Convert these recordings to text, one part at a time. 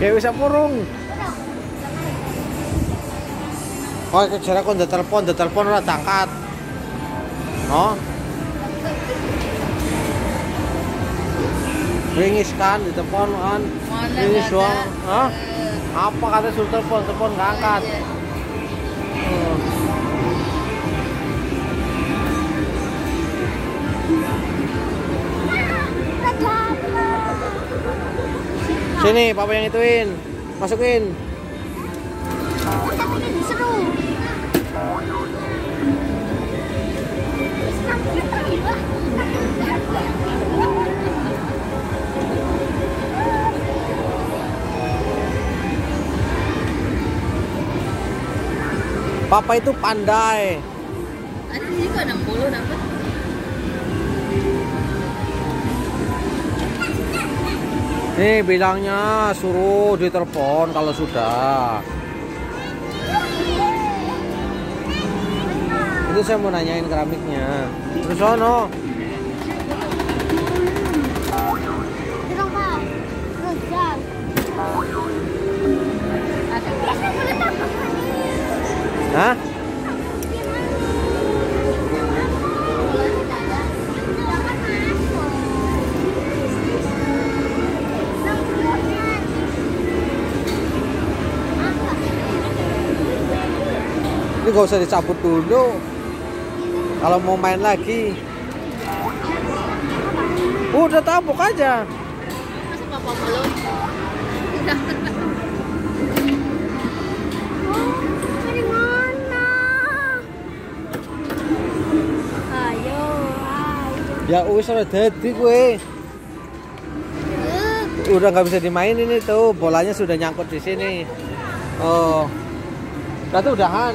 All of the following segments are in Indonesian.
Ya wis murung. Oh, kejar aku ndak telepon, ndak telepon ora tangkat. oh? Ringis kan di telepon kan. Ringis doang. Hah? Apa kata suruh telepon, telepon enggak angkat. Sini, papa yang ituin. Masukin. Papa itu pandai. Ada kok 60 dapat. Nih bilangnya suruh ditelepon kalau sudah. Itu saya mau nanyain keramiknya. Terus sono. Hah? Ini gak usah dicabut dulu. Kalau mau main lagi. Udah tabuk aja. Masa papa belum? Ya wis ora dadi kowe. Udah nggak bisa dimainin itu, bolanya sudah nyangkut di sini. Oh. Berarti udahan.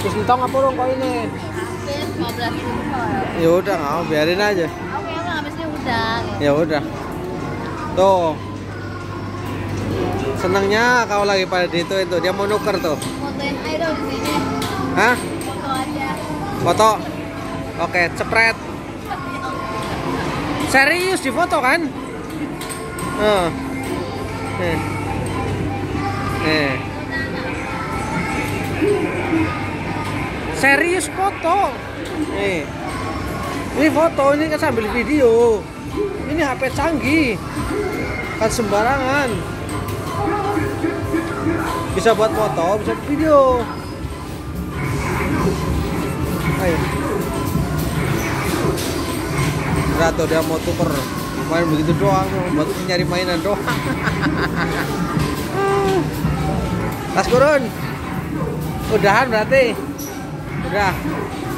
Terus entong apa dong kok ini? Hampir 15 ribu kok. Ya udah nggak mau, biarin aja. Oke, emang habisnya udah. Ya udah. Tuh. Senangnya kau lagi pada di itu itu dia mau nuker tuh. Fotoin aja dong di sini. Hah? Foto aja. Foto. Oke, cepret. Serius di foto kan? Oh. Eh. Eh. Serius foto. Nih. Ini foto, ini kan sambil video. Ini HP canggih. Kan sembarangan. Bisa buat foto, bisa video. Ayo. Tuh dia mau tuker main begitu doang, buat nyari mainan doang. Tas kurun. Udahan berarti. Udah.